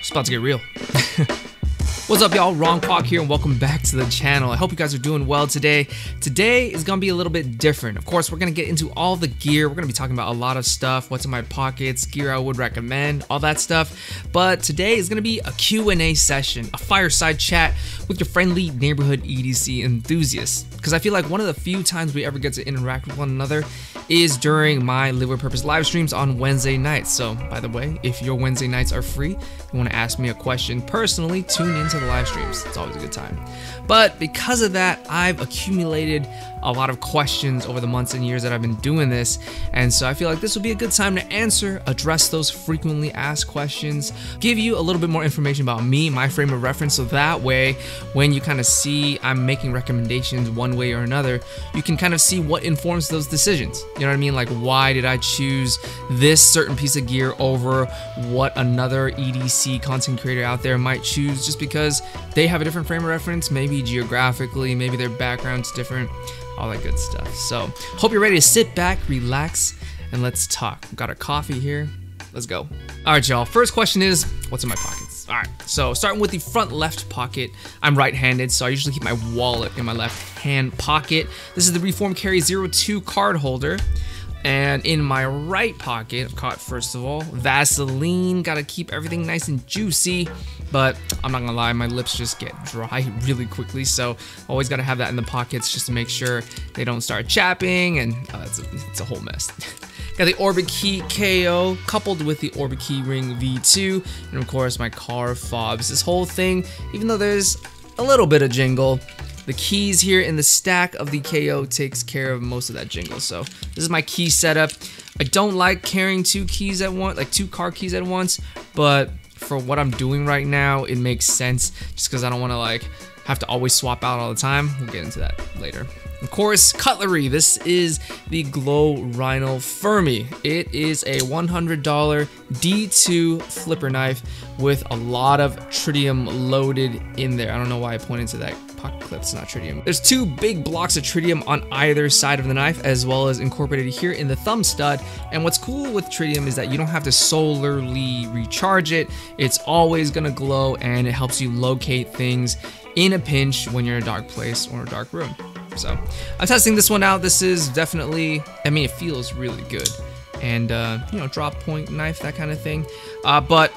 It's about to get real. What's up, y'all? Ron Kwok here, and welcome back to the channel. I hope you guys are doing well today. Today is gonna be a little bit different. Of course, we're gonna get into all the gear. We're gonna be talking about a lot of stuff, what's in my pockets, gear I would recommend, all that stuff. But today is gonna be a Q&A session, a fireside chat with your friendly neighborhood EDC enthusiast. Because I feel like one of the few times we ever get to interact with one another is during my Live with Purpose live streams on Wednesday nights. So, by the way, if your Wednesday nights are free, you want to ask me a question personally, tune into the live streams. It's always a good time. But because of that, I've accumulated a lot of questions over the months and years that I've been doing this. And so I feel like this will be a good time to answer, address those frequently asked questions, give you a little bit more information about me, my frame of reference. So that way, when you kind of see I'm making recommendations one way or another, you can kind of see what informs those decisions. You know what I mean? Like, why did I choose this certain piece of gear over what another EDC content creator out there might choose just because they have a different frame of reference, maybe geographically, maybe their background's different all that good stuff. So, hope you're ready to sit back, relax, and let's talk. Got our coffee here. Let's go. All right, y'all. First question is, what's in my pockets? All right, so starting with the front left pocket, I'm right-handed, so I usually keep my wallet in my left hand pocket. This is the Reform Carry 02 card holder. And in my right pocket, I've caught first of all, Vaseline. Gotta keep everything nice and juicy. But I'm not gonna lie, my lips just get dry really quickly. So always gotta have that in the pockets just to make sure they don't start chapping. And uh, it's, a, it's a whole mess. Got the Orbit Key KO coupled with the Orbit Key Ring V2. And of course, my car fobs. This whole thing, even though there's a little bit of jingle, the keys here in the stack of the KO takes care of most of that jingle. So this is my key setup. I don't like carrying two keys at once, like two car keys at once, but for what I'm doing right now, it makes sense just because I don't want to like have to always swap out all the time. We'll get into that later. Of course, cutlery. This is the Glow Rhino Fermi. It is a $100 D2 flipper knife with a lot of tritium loaded in there. I don't know why I pointed to that pocket clip, it's not tritium. There's two big blocks of tritium on either side of the knife as well as incorporated here in the thumb stud. And what's cool with tritium is that you don't have to solarly recharge it. It's always gonna glow and it helps you locate things in a pinch when you're in a dark place or a dark room. So I'm testing this one out. This is definitely, I mean, it feels really good. And, uh, you know, drop point knife, that kind of thing. Uh, but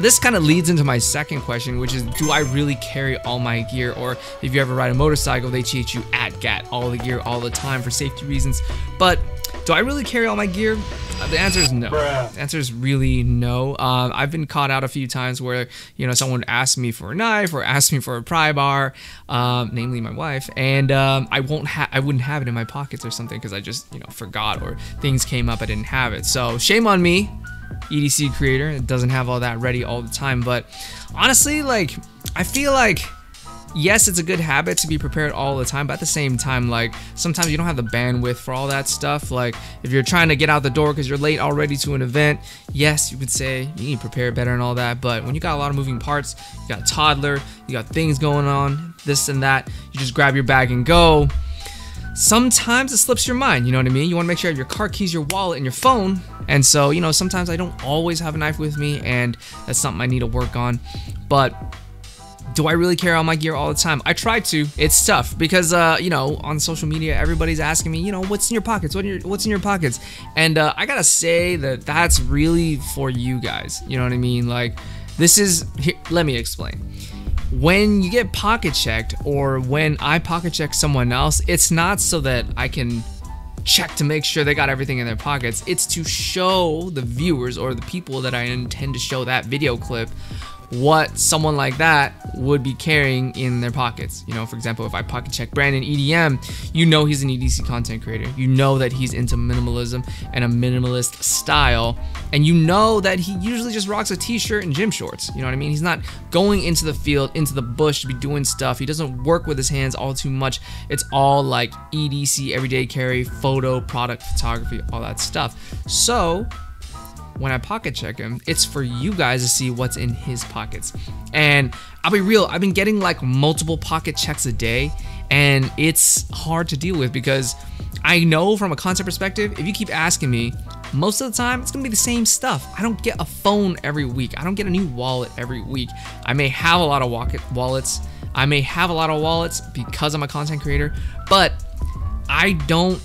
this kind of leads into my second question, which is do I really carry all my gear? Or if you ever ride a motorcycle, they teach you ATGATT all the gear all the time for safety reasons. But do I really carry all my gear? Uh, the answer is no. Bruh. The answer is really no. Um, I've been caught out a few times where you know someone asked me for a knife or asked me for a pry bar, um, namely my wife, and um, I won't have I wouldn't have it in my pockets or something because I just you know forgot or things came up I didn't have it. So shame on me. EDC creator it doesn't have all that ready all the time but honestly like I feel like yes, it's a good habit to be prepared all the time, but at the same time, like sometimes you don't have the bandwidth for all that stuff. Like if you're trying to get out the door because you're late already to an event, yes, you could say you need to prepare better and all that. But when you got a lot of moving parts, you got a toddler, you got things going on, this and that, you just grab your bag and go. Sometimes it slips your mind, you know what I mean? You want to make sure you have your car keys, your wallet, and your phone. And so, you know, sometimes I don't always have a knife with me, and that's something I need to work on. But do I really carry all my gear all the time? I try to. It's tough because, uh, you know, on social media, everybody's asking me, you know, what's in your pockets? What in your, what's in your pockets? And uh, I gotta say that that's really for you guys. You know what I mean? Like, this is. Here, let me explain. When you get pocket checked, or when I pocket check someone else, it's not so that I can check to make sure they got everything in their pockets. It's to show the viewers or the people that I intend to show that video clip what someone like that would be carrying in their pockets. You know, for example, if I pocket check Brandon EDM, you know he's an EDC content creator. You know that he's into minimalism and a minimalist style. And you know that he usually just rocks a t-shirt and gym shorts. You know what I mean? He's not going into the field, into the bush to be doing stuff. He doesn't work with his hands all too much. It's all like EDC, everyday carry, photo, product photography, all that stuff. So when I pocket check him, it's for you guys to see what's in his pockets. And I'll be real, I've been getting like multiple pocket checks a day, and it's hard to deal with because I know from a concept perspective, if you keep asking me, most of the time it's gonna be the same stuff. I don't get a phone every week. I don't get a new wallet every week. I may have a lot of wallets. I may have a lot of wallets because I'm a content creator, but I don't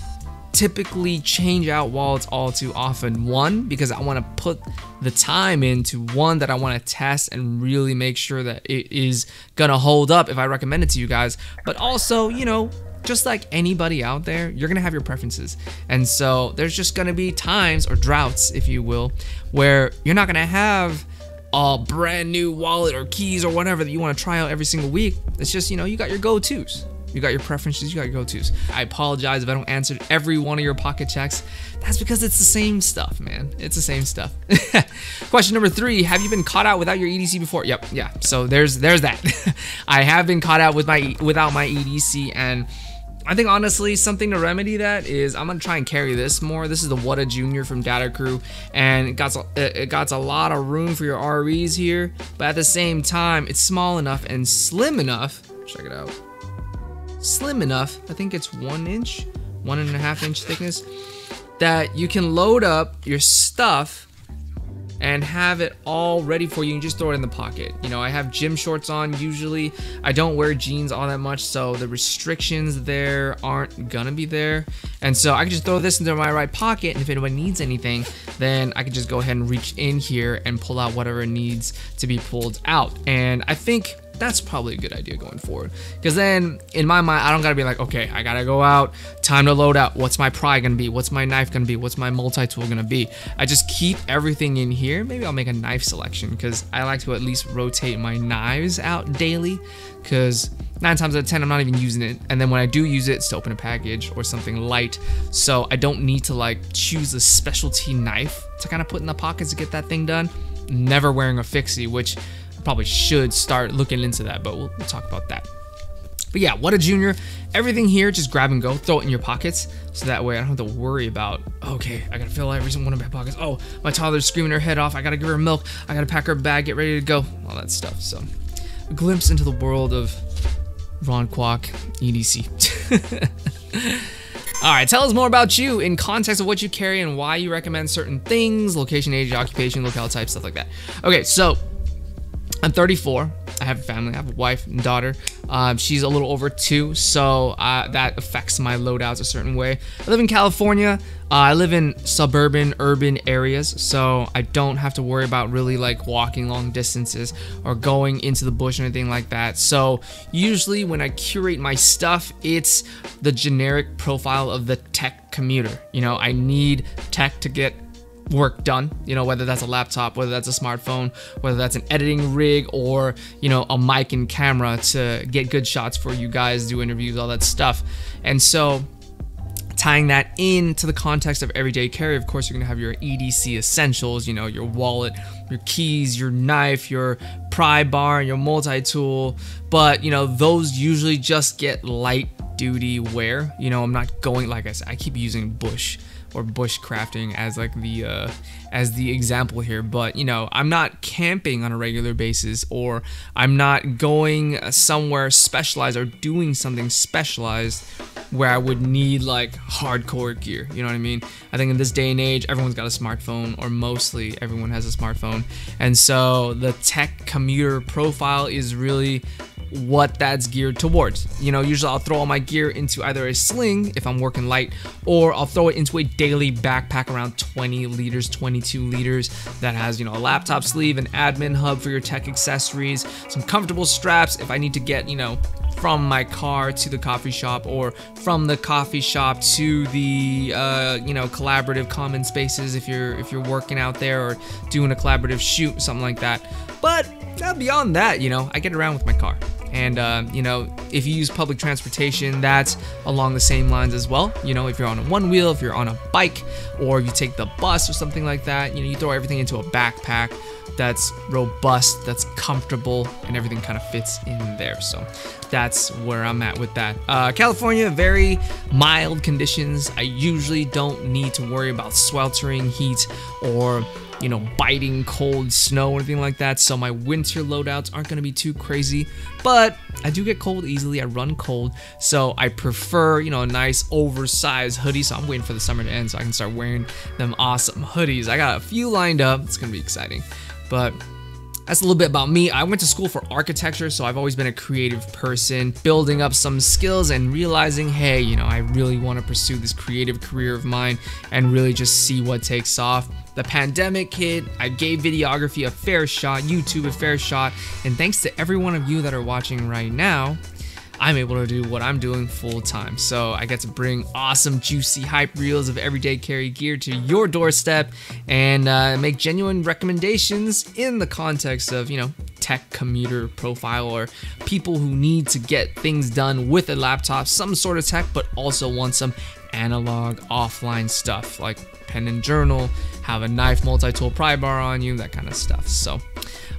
typically change out wallets all too often. One, because I want to put the time into one that I want to test and really make sure that it is going to hold up if I recommend it to you guys. But also, you know, just like anybody out there, you're gonna have your preferences. And so there's just gonna be times or droughts, if you will, where you're not gonna have a brand new wallet or keys or whatever that you wanna try out every single week. It's just, you know, you got your go tos. You got your preferences, you got your go-tos. I apologize if I don't answer every one of your pocket checks. That's because it's the same stuff, man. It's the same stuff. Question number three, have you been caught out without your EDC before? Yep, yeah. So there's there's that. I have been caught out with my without my EDC and I think honestly, something to remedy that is I'm gonna try and carry this more. This is the What a Junior from Data Crew, and it got it got a lot of room for your REs here, but at the same time, it's small enough and slim enough. Check it out slim enough, I think it's one inch, one and a half inch thickness, that you can load up your stuff and have it all ready for you and just throw it in the pocket. You know, I have gym shorts on usually. I don't wear jeans all that much, so the restrictions there aren't gonna be there. And so I can just throw this into my right pocket, and if anyone needs anything, then I can just go ahead and reach in here and pull out whatever needs to be pulled out. And I think that's probably a good idea going forward. Because then, in my mind, I don't gotta be like, okay, I gotta go out, time to load out. What's my pry gonna be? What's my knife gonna be? What's my multi-tool gonna be? I just keep everything in here. Maybe I'll make a knife selection because I like to at least rotate my knives out daily. Because nine times out of ten, I'm not even using it. And then when I do use it, it's to open a package or something light. So I don't need to like choose a specialty knife to kind of put in the pockets to get that thing done. Never wearing a fixie, which probably should start looking into that, but we'll, we'll talk about that. But yeah, what a junior. Everything here, just grab and go, throw it in your pockets. So that way I don't have to worry about, okay, I gotta fill every single one of my pockets. Oh, my toddler's screaming her head off. I gotta give her milk. I gotta pack her bag, get ready to go. All that stuff. So a glimpse into the world of Ron Kwok EDC. All right, tell us more about you in context of what you carry and why you recommend certain things, location, age, occupation, locale type, stuff like that. Okay, so I'm 34. I have a family. I have a wife and daughter. Um, she's a little over two, so uh, that affects my loadouts a certain way. I live in California. Uh, I live in suburban, urban areas, so I don't have to worry about really like walking long distances or going into the bush or anything like that. So usually when I curate my stuff, it's the generic profile of the tech commuter. You know, I need tech to get work done you know whether that's a laptop whether that's a smartphone whether that's an editing rig or you know a mic and camera to get good shots for you guys do interviews all that stuff. And so tying that into the context of everyday carry of course you're going to have your edc essentials you know your wallet your keys your knife your pry bar and your multi-tool. But you know those usually just get light duty wear. You know i'm not going like i said i keep using bush or bushcrafting as like the uh, as the example here. But you know i'm not camping on a regular basis or i'm not going somewhere specialized or doing something specialized where i would need like hardcore gear. You know what i mean? I think in this day and age everyone's got a smartphone or mostly everyone has a smartphone. And so the tech commuter profile is really what that's geared towards. You know, usually I'll throw all my gear into either a sling if I'm working light, or I'll throw it into a daily backpack around 20 liters, 22 liters that has, you know, a laptop sleeve, an admin hub for your tech accessories, some comfortable straps if I need to get, you know, from my car to the coffee shop or from the coffee shop to the uh, you know collaborative common spaces if you're if you're working out there or doing a collaborative shoot something like that but uh, beyond that you know i get around with my car and, uh, you know, if you use public transportation, that's along the same lines as well. You know, if you're on a one wheel, if you're on a bike, or you take the bus or something like that, you know, you throw everything into a backpack that's robust, that's comfortable, and everything kind of fits in there. So that's where I'm at with that. Uh, California, very mild conditions. I usually don't need to worry about sweltering heat or you know, biting cold snow or anything like that. So my winter loadouts aren't going to be too crazy. But I do get cold easily. I run cold. So I prefer, you know, a nice oversized hoodie. So I'm waiting for the summer to end so I can start wearing them awesome hoodies. I got a few lined up. It's going to be exciting. But that's a little bit about me. I went to school for architecture, so I've always been a creative person, building up some skills and realizing, hey, you know, I really want to pursue this creative career of mine and really just see what takes off. The pandemic hit, I gave videography a fair shot, YouTube a fair shot, and thanks to every one of you that are watching right now, I'm able to do what I'm doing full time. So I get to bring awesome, juicy hype reels of everyday carry gear to your doorstep and uh, make genuine recommendations in the context of, you know, tech commuter profile or people who need to get things done with a laptop, some sort of tech, but also want some analog offline stuff like pen and journal, have a knife multi-tool pry bar on you, that kind of stuff. So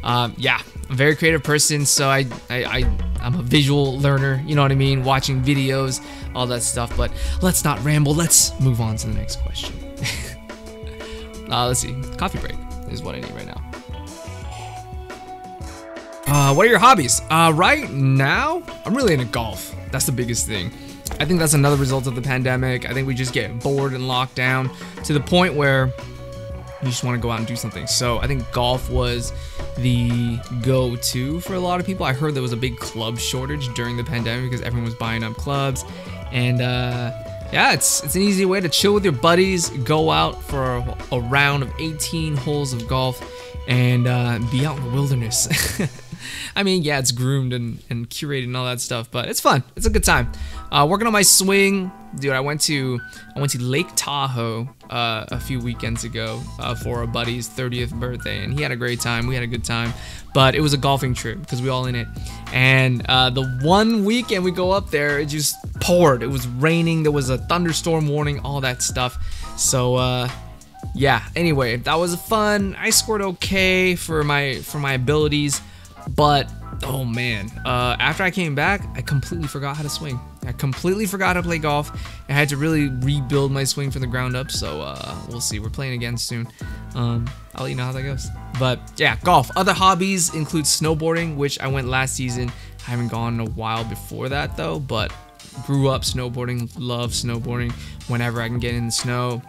um, yeah, I'm a very creative person, so I, I, I I'm a visual learner, you know what I mean? Watching videos, all that stuff. But let's not ramble. Let's move on to the next question. uh, let's see. Coffee break is what I need right now. Uh, what are your hobbies? Uh, right now, I'm really into golf. That's the biggest thing. I think that's another result of the pandemic. I think we just get bored and locked down to the point where you just want to go out and do something. So I think golf was the go-to for a lot of people. I heard there was a big club shortage during the pandemic because everyone was buying up clubs, and uh, yeah, it's it's an easy way to chill with your buddies, go out for a, a round of 18 holes of golf, and uh, be out in the wilderness. I mean, yeah, it's groomed and, and curated and all that stuff, but it's fun. It's a good time. Uh, working on my swing, dude. I went to I went to Lake Tahoe uh, a few weekends ago uh, for a buddy's 30th birthday, and he had a great time. We had a good time, but it was a golfing trip because we all in it. And uh, the one weekend we go up there, it just poured. It was raining. There was a thunderstorm warning, all that stuff. So uh, yeah. Anyway, that was fun. I scored okay for my for my abilities. But oh man, uh, after I came back, I completely forgot how to swing. I completely forgot how to play golf. I had to really rebuild my swing from the ground up. So uh, we'll see. We're playing again soon. Um, I'll let you know how that goes. But yeah, golf. Other hobbies include snowboarding, which I went last season. I haven't gone in a while before that though, but grew up snowboarding, love snowboarding whenever I can get in the snow.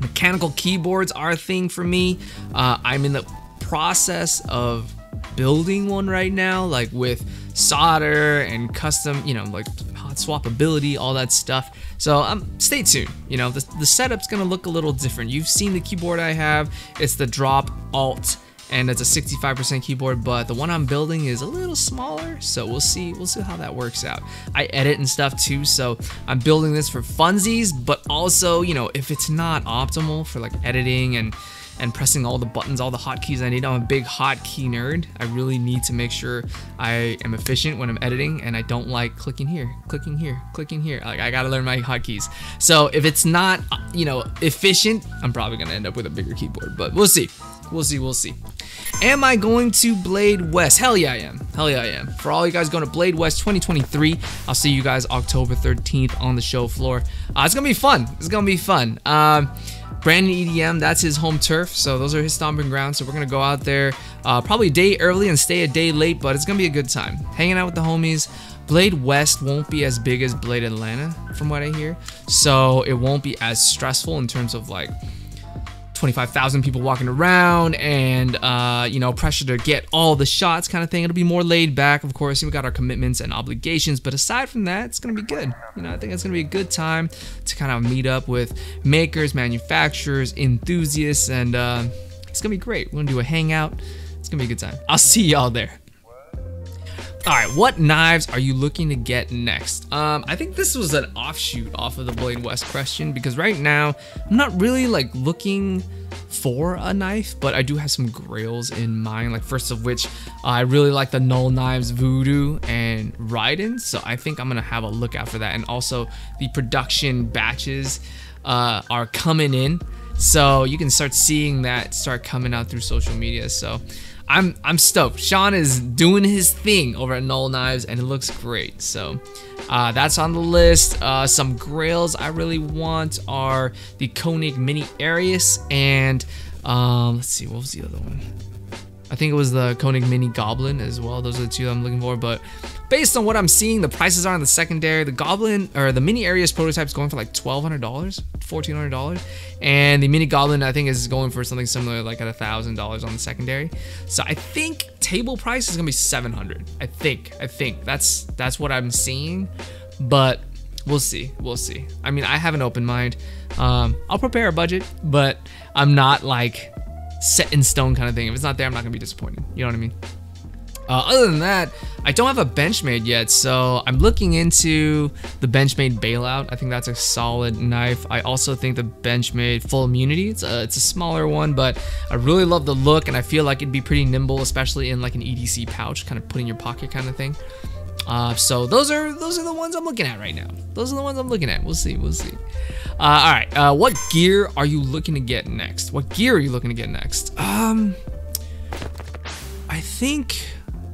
Mechanical keyboards are a thing for me. Uh, I'm in the process of building one right now, like with solder and custom, you know, like hot swappability, all that stuff. So um, stay tuned. You know, the, the setup's gonna look a little different. You've seen the keyboard I have. It's the Drop Alt and it's a 65% keyboard but the one I'm building is a little smaller so we'll see we'll see how that works out I edit and stuff too so I'm building this for funsies but also you know if it's not optimal for like editing and and pressing all the buttons, all the hotkeys I need. I'm a big hotkey nerd. I really need to make sure I am efficient when I'm editing and I don't like clicking here, clicking here, clicking here. Like I gotta learn my hotkeys. So if it's not, you know, efficient, I'm probably gonna end up with a bigger keyboard, but we'll see. We'll see, we'll see. Am I going to Blade West? Hell yeah, I am. Hell yeah, I am. For all you guys going to Blade West 2023, I'll see you guys October 13th on the show floor. Uh, it's gonna be fun. It's gonna be fun. Um, Brandon EDM, that's his home turf. So those are his stomping grounds. So we're gonna go out there uh, probably a day early and stay a day late, but it's gonna be a good time. Hanging out with the homies. Blade West won't be as big as Blade Atlanta, from what I hear. So it won't be as stressful in terms of like 25,000 people walking around and, uh, you know, pressure to get all the shots kind of thing. It'll be more laid back, of course. We've got our commitments and obligations, but aside from that, it's going to be good. You know, I think it's going to be a good time to kind of meet up with makers, manufacturers, enthusiasts, and uh, it's going to be great. We're going to do a hangout. It's going to be a good time. I'll see y'all there. All right, what knives are you looking to get next? Um, I think this was an offshoot off of the Blade West question because right now I'm not really like looking for a knife, but I do have some grails in mind. Like first of which, uh, I really like the Null Knives Voodoo and Raiden, so I think I'm gonna have a look out for that. And also the production batches uh, are coming in, so you can start seeing that start coming out through social media. So I'm I'm stoked. Sean is doing his thing over at Null Knives, and it looks great. So uh, that's on the list. Uh, some grails I really want are the Koenig Mini Arius and um, let's see, what was the other one? I think it was the Koenig Mini Goblin as well. Those are the two I'm looking for. But based on what I'm seeing, the prices are on the secondary. The Goblin or the Mini Arius prototype is going for like $1,200, $1,400. And the Mini Goblin, I think, is going for something similar, like at $1,000 on the secondary. So I think table price is gonna be 700. I think. I think that's that's what I'm seeing. But we'll see. We'll see. I mean, I have an open mind. Um, I'll prepare a budget, but I'm not like set in stone kind of thing. If it's not there, I'm not gonna be disappointed. You know what I mean? Uh, other than that, I don't have a Benchmade yet, so I'm looking into the Benchmade Bailout. I think that's a solid knife. I also think the Benchmade Full Immunity, it's a, it's a smaller one, but I really love the look, and I feel like it'd be pretty nimble, especially in like an EDC pouch, kind of put in your pocket kind of thing. Uh, so those are those are the ones I'm looking at right now. Those are the ones I'm looking at. We'll see. We'll see. Uh, all right. Uh, what gear are you looking to get next? What gear are you looking to get next? Um, I think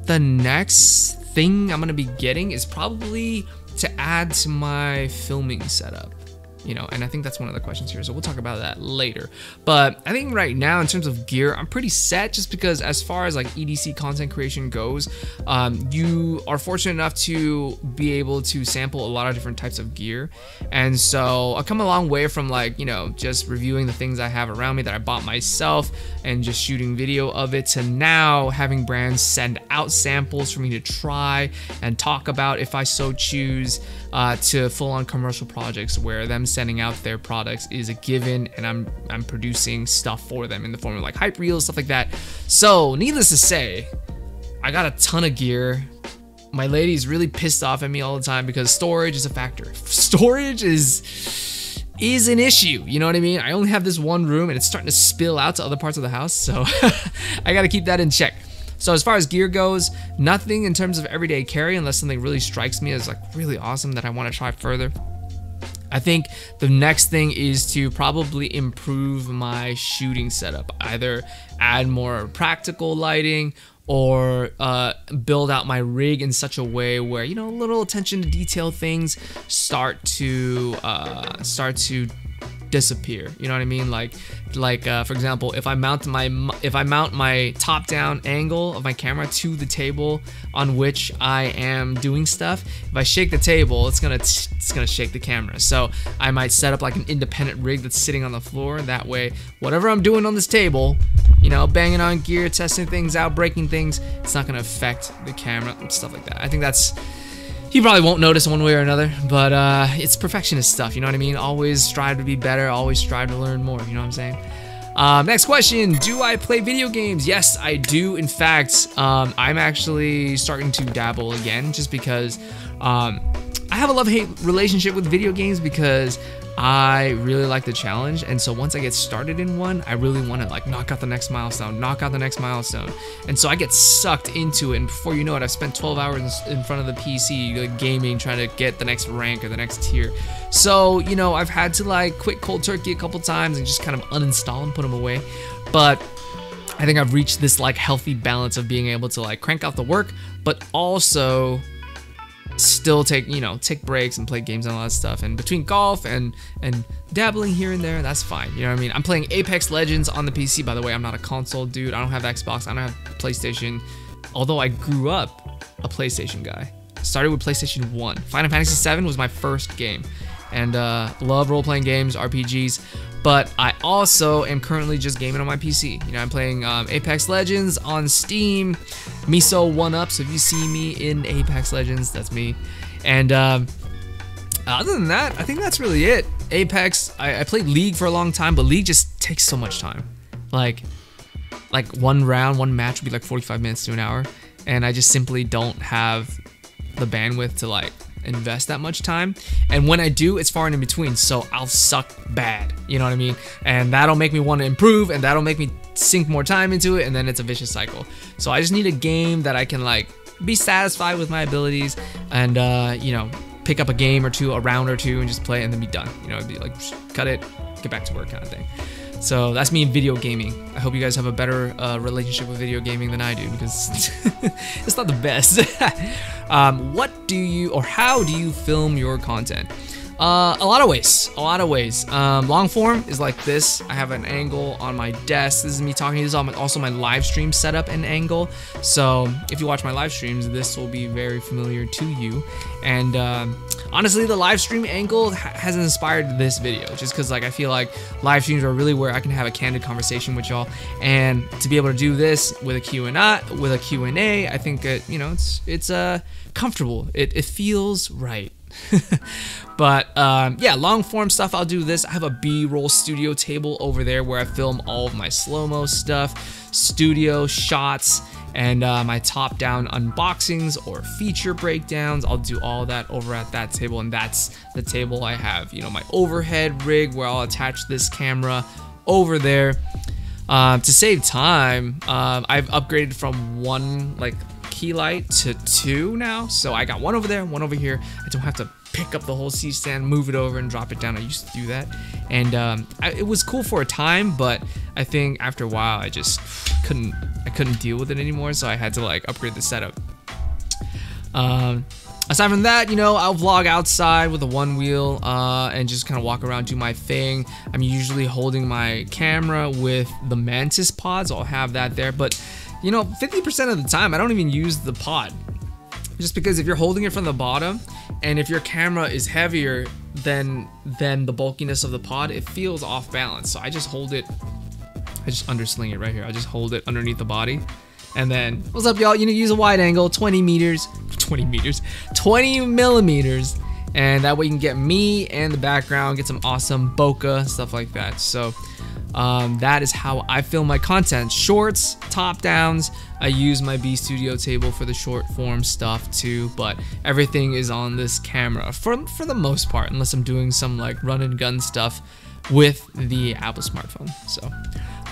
the next thing I'm gonna be getting is probably to add to my filming setup you know, and I think that's one of the questions here. So we'll talk about that later. But I think right now, in terms of gear, I'm pretty set just because as far as like EDC content creation goes, um, you are fortunate enough to be able to sample a lot of different types of gear. And so I've come a long way from like, you know, just reviewing the things I have around me that I bought myself and just shooting video of it to now having brands send out samples for me to try and talk about if I so choose uh, to full-on commercial projects where them sending out their products is a given and I'm I'm producing stuff for them in the form of like hype reels, stuff like that. So needless to say, I got a ton of gear. My lady's really pissed off at me all the time because storage is a factor. Storage is is an issue. You know what I mean? I only have this one room and it's starting to spill out to other parts of the house. So I got to keep that in check. So as far as gear goes, nothing in terms of everyday carry unless something really strikes me as like really awesome that I want to try further. I think the next thing is to probably improve my shooting setup. Either add more practical lighting or uh, build out my rig in such a way where you know a little attention to detail things start to uh, start to disappear. You know what I mean? Like, like uh, for example, if I mount my if I mount my top down angle of my camera to the table on which I am doing stuff, if I shake the table, it's gonna it's gonna shake the camera. So I might set up like an independent rig that's sitting on the floor. That way, whatever I'm doing on this table, you know, banging on gear, testing things out, breaking things, it's not gonna affect the camera and stuff like that. I think that's he probably won't notice one way or another, but uh, it's perfectionist stuff, you know what I mean? Always strive to be better, always strive to learn more, you know what I'm saying? Um, next question, do I play video games? Yes, I do. In fact, um, I'm actually starting to dabble again just because um, I have a love-hate relationship with video games because I really like the challenge, and so once I get started in one, I really want to like knock out the next milestone, knock out the next milestone, and so I get sucked into it. And before you know it, I've spent 12 hours in front of the PC like, gaming, trying to get the next rank or the next tier. So you know, I've had to like quit cold turkey a couple times and just kind of uninstall and put them away. But I think I've reached this like healthy balance of being able to like crank out the work, but also still take you know take breaks and play games and all that stuff. And between golf and and dabbling here and there that's fine. You know what i mean? I'm playing apex legends on the pc by the way. I'm not a console dude. I don't have xbox. I don't have playstation. Although i grew up a playstation guy. Started with playstation 1 final fantasy 7 was my first game. And uh, love role-playing games rpgs but I also am currently just gaming on my PC. You know, I'm playing um, Apex Legends on Steam, Miso One Up. So if you see me in Apex Legends, that's me. And um, other than that, I think that's really it. Apex, I, I played League for a long time, but League just takes so much time. Like, like one round, one match would be like 45 minutes to an hour, and I just simply don't have the bandwidth to like invest that much time. And when I do, it's far and in between. So I'll suck bad. You know what I mean? And that'll make me want to improve and that'll make me sink more time into it. And then it's a vicious cycle. So I just need a game that I can like be satisfied with my abilities and, uh, you know, pick up a game or two, a round or two, and just play and then be done. You know, be like, cut it, get back to work kind of thing. So that's me in video gaming. I hope you guys have a better uh, relationship with video gaming than I do because it's not the best. um, what do you or how do you film your content? Uh, a lot of ways, a lot of ways. Um, long form is like this. I have an angle on my desk. This is me talking. This is also my live stream setup and angle. So if you watch my live streams, this will be very familiar to you. And um, honestly, the live stream angle ha has inspired this video, just because like I feel like live streams are really where I can have a candid conversation with y'all, and to be able to do this with a Q and A, with a Q and A, I think it, you know it's it's uh comfortable. It it feels right. but um, yeah, long form stuff, I'll do this. I have a B-roll studio table over there where I film all of my slow-mo stuff, studio shots, and uh, my top-down unboxings or feature breakdowns. I'll do all that over at that table, and that's the table I have. You know, my overhead rig where I'll attach this camera over there. Uh, to save time, uh, I've upgraded from one like key light to two now. So I got one over there, one over here. I don't have to pick up the whole C stand, move it over, and drop it down. I used to do that, and um, I, it was cool for a time, but I think after a while I just couldn't I couldn't deal with it anymore. So I had to like upgrade the setup. Um, aside from that, you know, I'll vlog outside with a one wheel uh, and just kind of walk around, do my thing. I'm usually holding my camera with the Mantis pods. I'll have that there, but you know, 50% of the time, I don't even use the pod. Just because if you're holding it from the bottom, and if your camera is heavier than than the bulkiness of the pod, it feels off balance. So I just hold it, I just undersling it right here. I just hold it underneath the body. And then, what's up y'all? You know, use a wide angle, 20 meters, 20 meters, 20 millimeters. And that way you can get me and the background, get some awesome bokeh, stuff like that. So um, that is how I film my content. Shorts, top downs. I use my B Studio table for the short form stuff too, but everything is on this camera for, for the most part, unless I'm doing some like run and gun stuff with the Apple smartphone. So,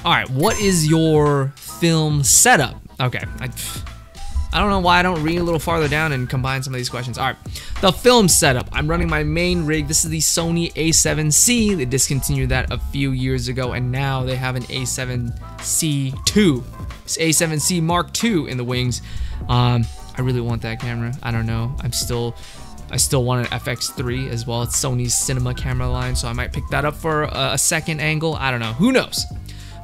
all right, what is your film setup? Okay, I, I don't know why I don't read a little farther down and combine some of these questions. All right, the film setup. I'm running my main rig. This is the Sony a7C. They discontinued that a few years ago, and now they have an A7C2. It's A7C Mark II in the wings. Um, I really want that camera. I don't know. I'm still I still want an FX3 as well. It's Sony's cinema camera line, so I might pick that up for a, a second angle. I don't know. Who knows?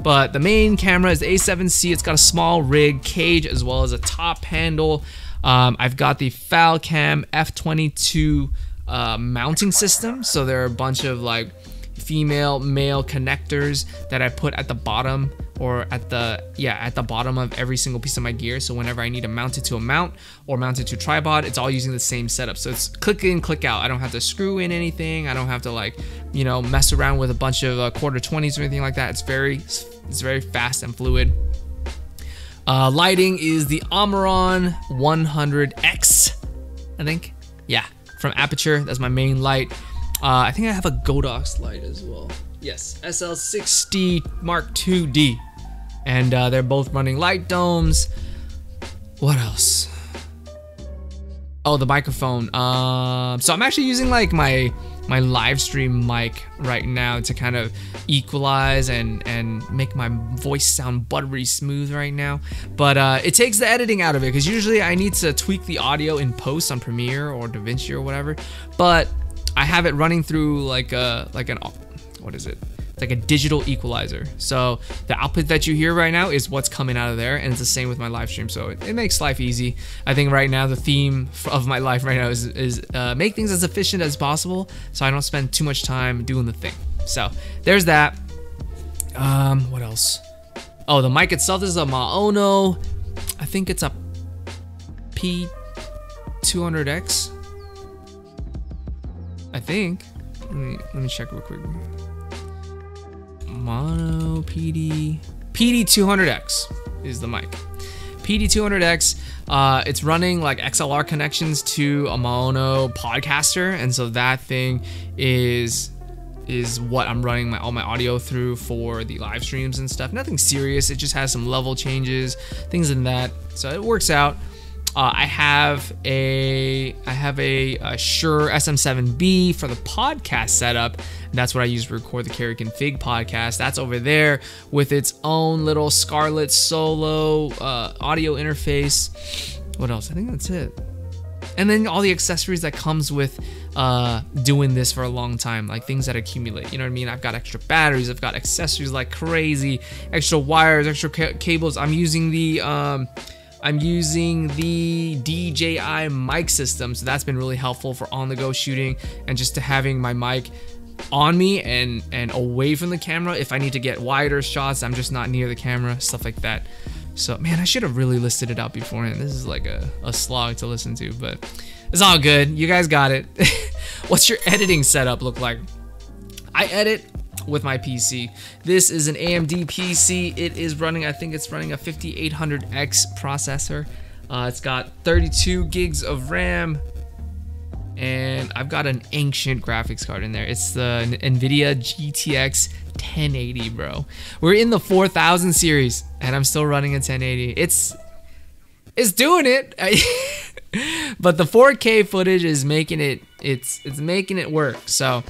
But the main camera is the A7C. It's got a small rig cage as well as a top handle. Um, I've got the Falcam F22 uh, mounting system. So there are a bunch of like female male connectors that I put at the bottom or at the yeah at the bottom of every single piece of my gear. So whenever I need to mount it to a mount or mount it to a tripod it's all using the same setup. So it's click in click out. I don't have to screw in anything. I don't have to like you know mess around with a bunch of uh, quarter 20s or anything like that. It's very it's very fast and fluid. Uh, lighting is the Amaran 100X I think. Yeah from Aputure. That's my main light. Uh, I think I have a Godox light as well. Yes, SL60 Mark II-D. And uh, they're both running light domes. What else? Oh, the microphone. Um, so I'm actually using like my my live stream mic right now to kind of equalize and and make my voice sound buttery smooth right now but uh, it takes the editing out of it because usually I need to tweak the audio in post on Premiere or DaVinci or whatever but I have it running through like a like an what is it? It's like a digital equalizer. So the output that you hear right now is what's coming out of there, and it's the same with my live stream. So it, it makes life easy. I think right now the theme of my life right now is is uh, make things as efficient as possible, so I don't spend too much time doing the thing. So there's that. Um, what else? Oh, the mic itself is a Maono. I think it's a P200X. I think. Let me, let me check real quick. Maono PD PD200X is the mic. PD200X, uh, it's running like XLR connections to a Maono podcaster, and so that thing is is what I'm running my all my audio through for the live streams and stuff. Nothing serious. It just has some level changes, things in that. So it works out. Uh, I have a I have a, a Shure SM7B for the podcast setup. That's what I use to record the Carry Config podcast. That's over there with its own little Scarlett Solo uh, audio interface. What else? I think that's it. And then all the accessories that comes with uh, doing this for a long time, like things that accumulate. You know what I mean? I've got extra batteries, I've got accessories like crazy, extra wires, extra ca cables. I'm using the um, I'm using the DJI mic system, so that's been really helpful for on-the-go shooting and just to having my mic on me and and away from the camera if I need to get wider shots. I'm just not near the camera, stuff like that. So man, I should have really listed it out beforehand. This is like a, a slog to listen to, but it's all good. You guys got it. What's your editing setup look like? I edit with my PC. This is an AMD PC. It is running, I think it's running a 5800X processor. Uh, it's got 32 gigs of RAM, and I've got an ancient graphics card in there. It's the NVIDIA GTX 1080, bro. We're in the 4000 series, and I'm still running a 1080. It's it's doing it. but the 4K footage is making it it's it's making it work. So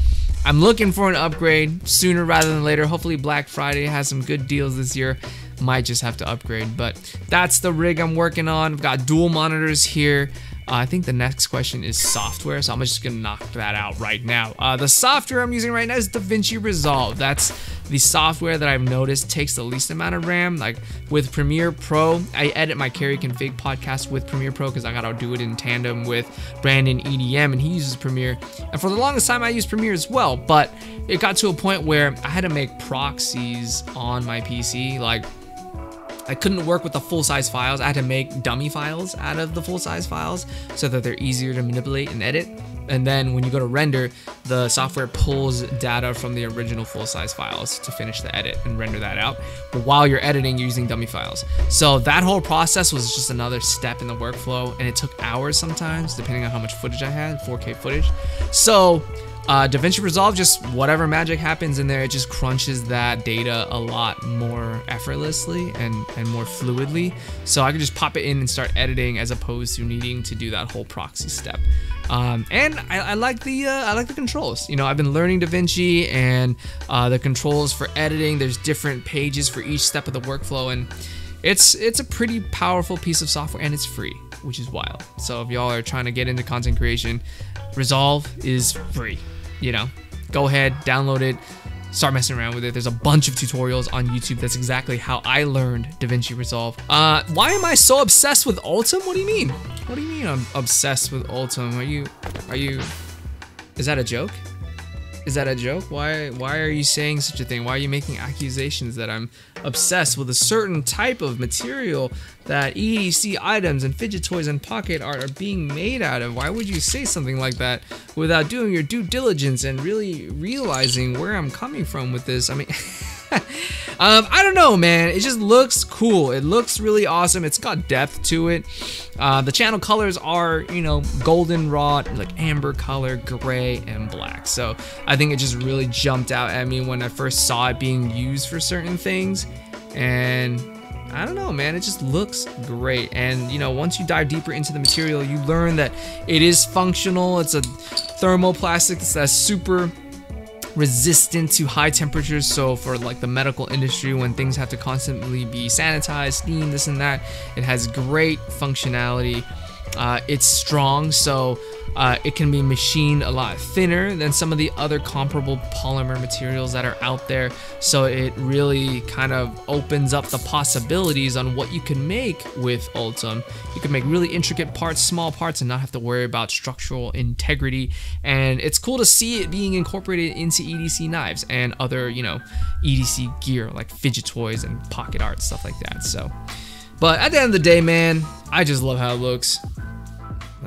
I'm looking for an upgrade sooner rather than later. Hopefully Black Friday has some good deals this year. Might just have to upgrade, but that's the rig I'm working on. I've got dual monitors here. I think the next question is software, so I'm just gonna knock that out right now. Uh, the software I'm using right now is DaVinci Resolve. That's the software that I've noticed takes the least amount of RAM. Like with Premiere Pro, I edit my Carry Config podcast with Premiere Pro because I gotta do it in tandem with Brandon EDM, and he uses Premiere. And for the longest time, I used Premiere as well, but it got to a point where I had to make proxies on my PC, like I couldn't work with the full size files. I had to make dummy files out of the full size files so that they're easier to manipulate and edit. And then when you go to render, the software pulls data from the original full size files to finish the edit and render that out. But while you're editing, you're using dummy files. So that whole process was just another step in the workflow and it took hours sometimes, depending on how much footage I had, 4K footage. So uh, DaVinci Resolve, just whatever magic happens in there, it just crunches that data a lot more effortlessly and, and more fluidly. So I can just pop it in and start editing as opposed to needing to do that whole proxy step. Um, and I, I, like the uh, I like the controls. You know, I've been learning DaVinci and uh, the controls for editing. There's different pages for each step of the workflow, and it's it's a pretty powerful piece of software, and it's free, which is wild. So if y'all are trying to get into content creation, Resolve is free you know, go ahead, download it, start messing around with it. There's a bunch of tutorials on YouTube. That's exactly how I learned DaVinci Resolve. Uh, why am I so obsessed with Ultem? What do you mean? What do you mean I'm obsessed with Ultem? Are you, are you, is that a joke? Is that a joke? Why why are you saying such a thing? Why are you making accusations that I'm obsessed with a certain type of material that EDC items and fidget toys and pocket art are being made out of? Why would you say something like that without doing your due diligence and really realizing where I'm coming from with this? I mean um, I don't know, man. It just looks cool. It looks really awesome. It's got depth to it. Uh, the channel colors are, you know, goldenrod, like amber color, gray, and black. So I think it just really jumped out at me when I first saw it being used for certain things. And I don't know, man. It just looks great. And, you know, once you dive deeper into the material, you learn that it is functional. It's a thermoplastic that's super resistant to high temperatures. So for like the medical industry, when things have to constantly be sanitized, steamed, this and that, it has great functionality. Uh, it's strong, so uh, it can be machined a lot thinner than some of the other comparable polymer materials that are out there. So it really kind of opens up the possibilities on what you can make with Ultem. You can make really intricate parts, small parts, and not have to worry about structural integrity. And it's cool to see it being incorporated into EDC knives and other, you know, EDC gear like fidget toys and pocket art, stuff like that. So. But at the end of the day, man, I just love how it looks.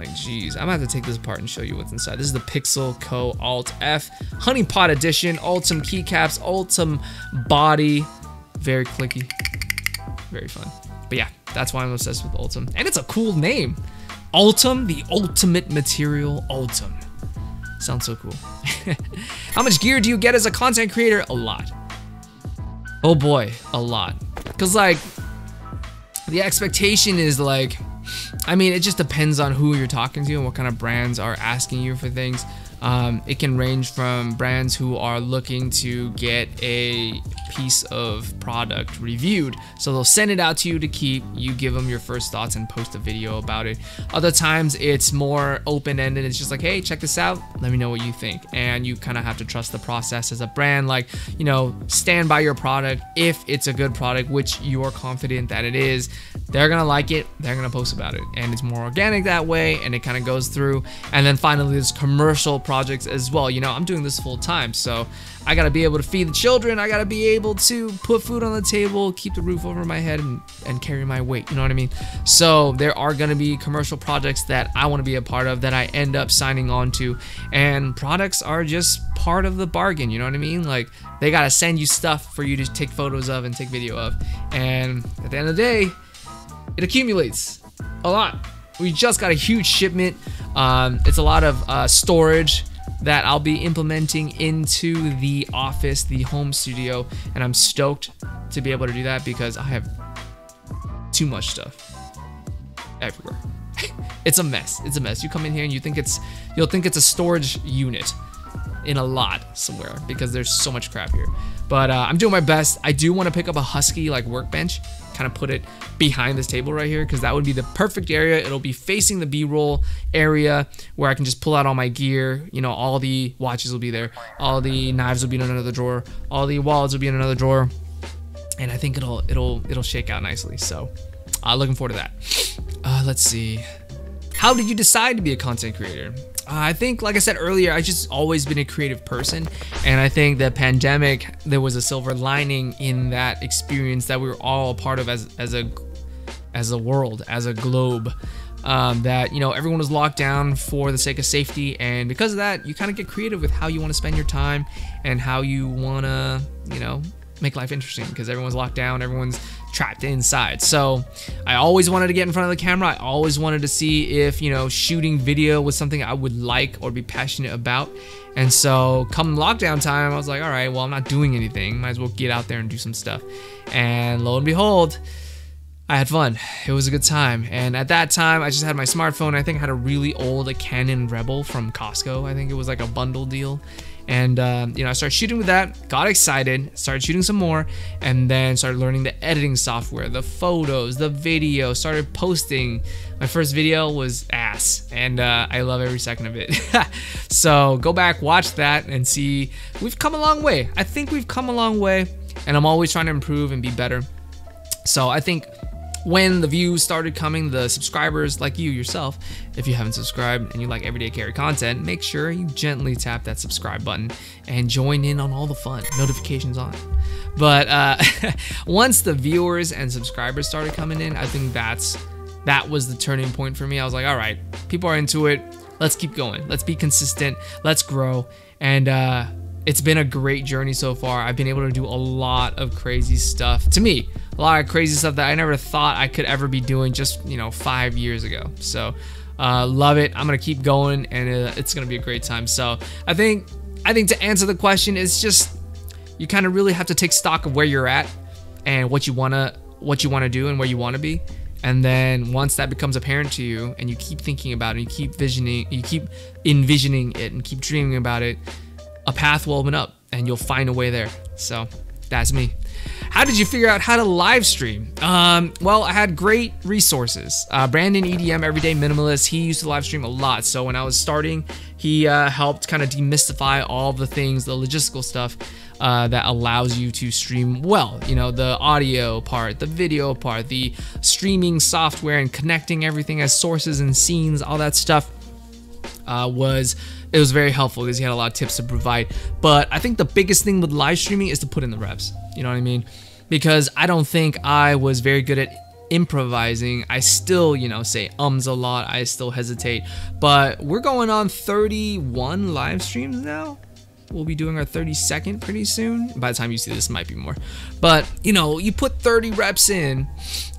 Like, geez, I'm gonna have to take this apart and show you what's inside. This is the Pixel Co. Alt F Honeypot Edition, Ultem keycaps, Ultem body. Very clicky, very fun. But yeah, that's why I'm obsessed with Ultem. And it's a cool name. Ultem, the ultimate material Ultem. Sounds so cool. How much gear do you get as a content creator? A lot. Oh boy, a lot. Cause like, the expectation is like, I mean, it just depends on who you're talking to and what kind of brands are asking you for things. Um, it can range from brands who are looking to get a piece of product reviewed. So they'll send it out to you to keep, you give them your first thoughts and post a video about it. Other times it's more open ended. It's just like, hey, check this out. Let me know what you think. And you kind of have to trust the process as a brand. Like, you know, stand by your product. If it's a good product, which you're confident that it is, they're to like it. They're to post about it. And it's more organic that way. And it kind of goes through. And then finally, there's commercial projects as well. You know, I'm doing this full time. So I gotta be able to feed the children. I gotta be able to put food on the table, keep the roof over my head, and, and carry my weight. You know what I mean? So there are gonna be commercial projects that I wanna be a part of that I end up signing on to. And products are just part of the bargain. You know what I mean? Like they gotta send you stuff for you to take photos of and take video of. And at the end of the day, it accumulates a lot. We just got a huge shipment. Um, it's a lot of uh, storage that I'll be implementing into the office, the home studio, and I'm stoked to be able to do that because I have too much stuff everywhere. it's a mess. It's a mess. You come in here and you think it's you'll think it's a storage unit in a lot somewhere because there's so much crap here. But uh, I'm doing my best. I do want to pick up a Husky like workbench kind of put it behind this table right here because that would be the perfect area. It'll be facing the B-roll area where I can just pull out all my gear. You know, all the watches will be there. All the knives will be in another drawer. All the wallets will be in another drawer. And I think it'll it'll it'll shake out nicely. So, uh, looking forward to that. Uh, let's see. How did you decide to be a content creator? I think, like I said earlier, I've just always been a creative person, and I think the pandemic there was a silver lining in that experience that we were all a part of as as a as a world, as a globe. Um, that you know everyone was locked down for the sake of safety, and because of that, you kind of get creative with how you want to spend your time and how you want to, you know, make life interesting because everyone's locked down, everyone's trapped inside. So I always wanted to get in front of the camera. I always wanted to see if, you know, shooting video was something I would like or be passionate about. And so come lockdown time, I was like, all right, well, I'm not doing anything. Might as well get out there and do some stuff. And lo and behold, I had fun. It was a good time. And at that time, I just had my smartphone. I think I had a really old Canon Rebel from Costco. I think it was like a bundle deal. And, um, you know, I started shooting with that, got excited, started shooting some more, and then started learning the editing software, the photos, the video, started posting. My first video was ass, and uh, I love every second of it. so go back, watch that, and see. We've come a long way. I think we've come a long way, and I'm always trying to improve and be better. So I think when the views started coming, the subscribers like you yourself, if you haven't subscribed and you like everyday carry content, make sure you gently tap that subscribe button and join in on all the fun. Notifications on. But uh, once the viewers and subscribers started coming in, I think that's that was the turning point for me. I was like, all right, people are into it. Let's keep going. Let's be consistent. Let's grow. And uh, it's been a great journey so far. I've been able to do a lot of crazy stuff. To me, a lot of crazy stuff that I never thought I could ever be doing just, you know, five years ago. So, uh, love it. I'm gonna keep going, and uh, it's gonna be a great time. So, I think, I think to answer the question is just you kind of really have to take stock of where you're at and what you wanna, what you wanna do, and where you wanna be. And then once that becomes apparent to you, and you keep thinking about it, you keep visioning, you keep envisioning it, and keep dreaming about it, a path will open up, and you'll find a way there. So, that's me. How did you figure out how to live stream? Um, well, I had great resources. Uh, Brandon EDM, Everyday Minimalist, he used to live stream a lot. So when I was starting, he uh, helped kind of demystify all the things, the logistical stuff uh, that allows you to stream well. You know, the audio part, the video part, the streaming software, and connecting everything as sources and scenes, all that stuff uh, was it was very helpful because he had a lot of tips to provide. But I think the biggest thing with live streaming is to put in the reps. You know what I mean? Because I don't think I was very good at improvising. I still, you know, say ums a lot. I still hesitate. But we're going on 31 live streams now. We'll be doing our 32nd pretty soon. By the time you see this, might be more. But, you know, you put 30 reps in,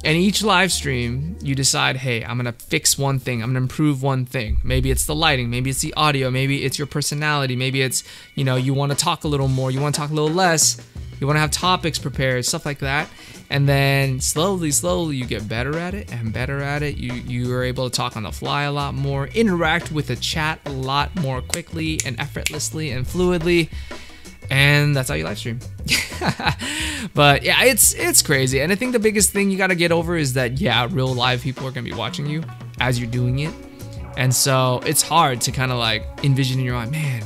and each live stream, you decide, hey, I'm going to fix one thing. I'm going to improve one thing. Maybe it's the lighting. Maybe it's the audio. Maybe it's your personality. Maybe it's, you know, you want to talk a little more. You want to talk a little less. You want to have topics prepared, stuff like that. And then slowly, slowly, you get better at it and better at it. You you are able to talk on the fly a lot more, interact with the chat a lot more quickly and effortlessly and fluidly and that's how you live stream. but yeah, it's it's crazy. And I think the biggest thing you got to get over is that yeah, real live people are going to be watching you as you're doing it. And so it's hard to kind of like envision in your mind, man,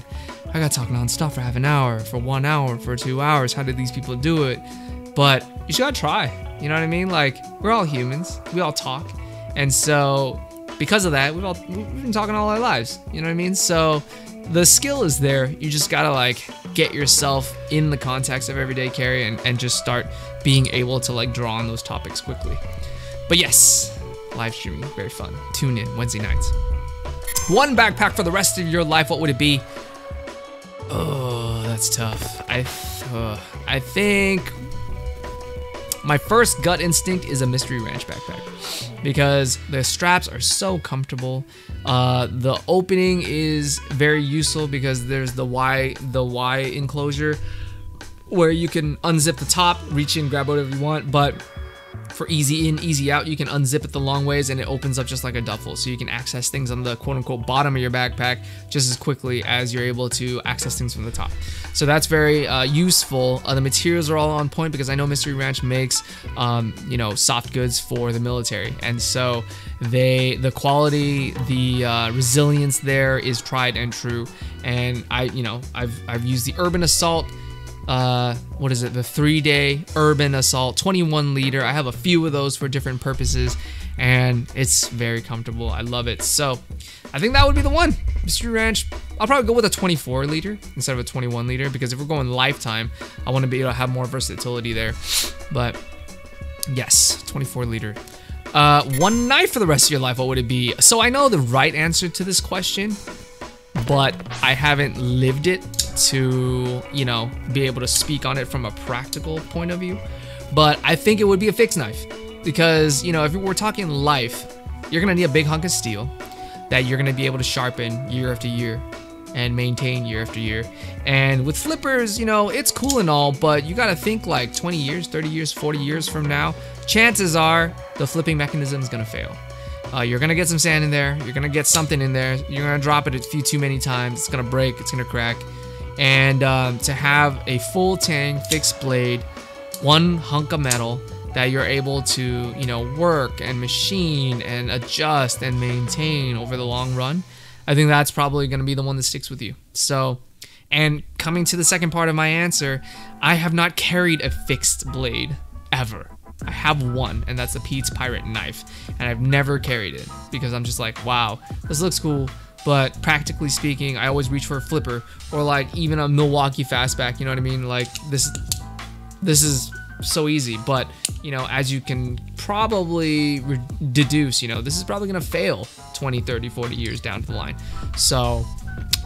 I got to talk nonstop for half an hour, for one hour, for two hours. How did these people do it? But you to try. You know what I mean? Like, we're all humans, we all talk. And so because of that, we've all we've been talking all our lives. You know what I mean? So the skill is there. You just gotta like get yourself in the context of everyday carry and, and just start being able to like draw on those topics quickly. But yes, live streaming, very fun. Tune in Wednesday nights. One backpack for the rest of your life, what would it be? Oh, that's tough. I, uh, I think my first gut instinct is a Mystery Ranch backpack because the straps are so comfortable. Uh, the opening is very useful because there's the Y the Y enclosure where you can unzip the top, reach in, grab whatever you want, but for easy in, easy out, you can unzip it the long ways and it opens up just like a duffel. So you can access things on the quote unquote bottom of your backpack just as quickly as you're able to access things from the top. So that's very uh, useful. Uh, the materials are all on point because I know Mystery Ranch makes, um, you know, soft goods for the military. And so they, the quality, the uh, resilience there is tried and true. And I, you know, I've, I've used the Urban Assault uh, what is it? The three day urban assault, 21 liter. I have a few of those for different purposes, and it's very comfortable. I love it. So I think that would be the one. Mystery Ranch. I'll probably go with a 24 liter instead of a 21 liter because if we're going lifetime, I want to be able to have more versatility there. But yes, 24 liter. Uh, one knife for the rest of your life, what would it be? So I know the right answer to this question, but I haven't lived it to, you know, be able to speak on it from a practical point of view. But I think it would be a fixed knife because, you know, if we're talking life, you're gonna need a big hunk of steel that you're gonna be able to sharpen year after year and maintain year after year. And with flippers, you know, it's cool and all, but you gotta think like 20 years, 30 years, 40 years from now, chances are the flipping mechanism is gonna fail. Uh, you're gonna get some sand in there, you're gonna get something in there, you're gonna drop it a few too many times, it's gonna break, it's gonna crack. And um, to have a full tang fixed blade, one hunk of metal that you're able to, you know, work and machine and adjust and maintain over the long run, I think that's probably to be the one that sticks with you. So, and coming to the second part of my answer, I have not carried a fixed blade ever. I have one, and that's a Pete's Pirate knife, and I've never carried it because I'm just like, wow, this looks cool but practically speaking, I always reach for a flipper or like even a Milwaukee fastback. You know what I mean? Like this, this is so easy. But you know, as you can probably deduce, you know, this is probably gonna fail 20, 30, 40 years down the line. So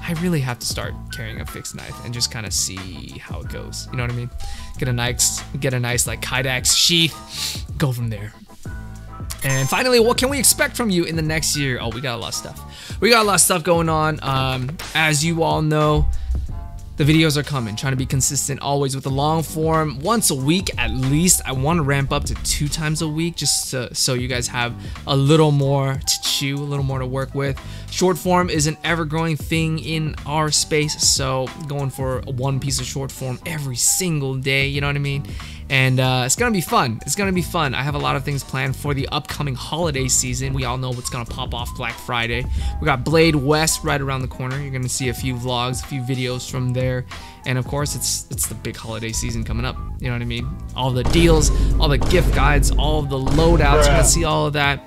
I really have to start carrying a fixed knife and just kind of see how it goes. You know what I mean? Get a nice, get a nice like Kydex sheath, go from there. And finally, what can we expect from you in the next year? Oh, we got a lot of stuff. We got a lot of stuff going on. Um, as you all know, the videos are coming. Trying to be consistent always with the long form. Once a week at least. I want to ramp up to two times a week just to, so you guys have a little more to chew, a little more to work with. Short form is an ever growing thing in our space. So going for one piece of short form every single day, you know what I mean? And uh, it's gonna be fun. It's gonna be fun. I have a lot of things planned for the upcoming holiday season. We all know what's gonna pop off Black Friday. We got Blade West right around the corner. You're gonna see a few vlogs, a few videos from there, and of course, it's it's the big holiday season coming up. You know what I mean? All the deals, all the gift guides, all the loadouts. You're gonna see all of that.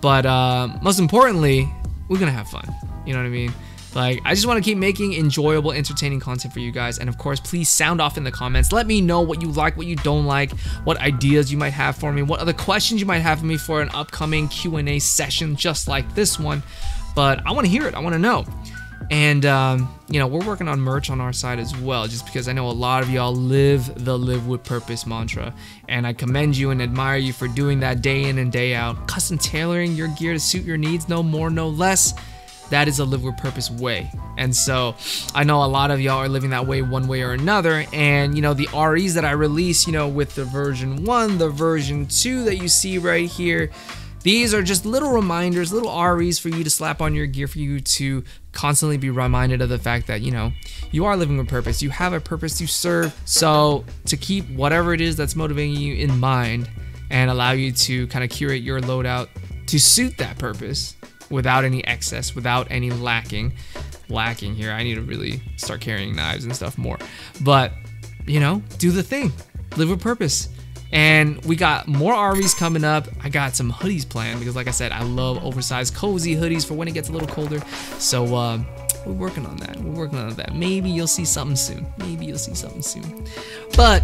But uh, most importantly, we're gonna have fun. You know what I mean? Like, I just want to keep making enjoyable, entertaining content for you guys. And of course, please sound off in the comments. Let me know what you like, what you don't like, what ideas you might have for me, what other questions you might have for me for an upcoming Q&A session just like this one. But I want to hear it. I want to know. And, um, you know, we're working on merch on our side as well, just because I know a lot of y'all live the live with purpose mantra. And I commend you and admire you for doing that day in and day out. Custom tailoring your gear to suit your needs, no more, no less that is a live with purpose way. And so I know a lot of y'all are living that way one way or another. And you know, the REs that I release, you know, with the version one, the version two that you see right here, these are just little reminders, little REs for you to slap on your gear for you to constantly be reminded of the fact that, you know, you are living with purpose. You have a purpose to serve. So to keep whatever it is that's motivating you in mind and allow you to kind of curate your loadout to suit that purpose without any excess, without any lacking. Lacking here. I need to really start carrying knives and stuff more. But, you know, do the thing. Live with purpose. And we got more REs coming up. I got some hoodies planned because, like I said, I love oversized, cozy hoodies for when it gets a little colder. So uh, we're working on that. We're working on that. Maybe you'll see something soon. Maybe you'll see something soon. But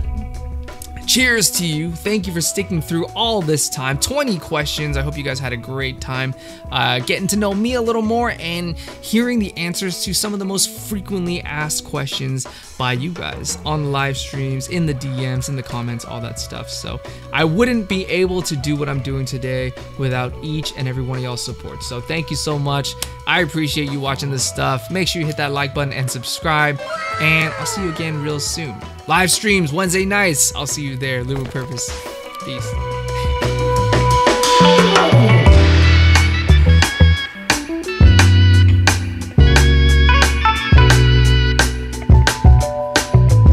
cheers to you. Thank you for sticking through all this time. 20 questions. I hope you guys had a great time uh, getting to know me a little more and hearing the answers to some of the most frequently asked questions by you guys on live streams, in the DMs, in the comments, all that stuff. So I wouldn't be able to do what I'm doing today without each and every one of y'all's support. So thank you so much. I appreciate you watching this stuff. Make sure you hit that like button and subscribe. And I'll see you again real soon. Live streams Wednesday nights. I'll see you there. Live with Purpose. Peace.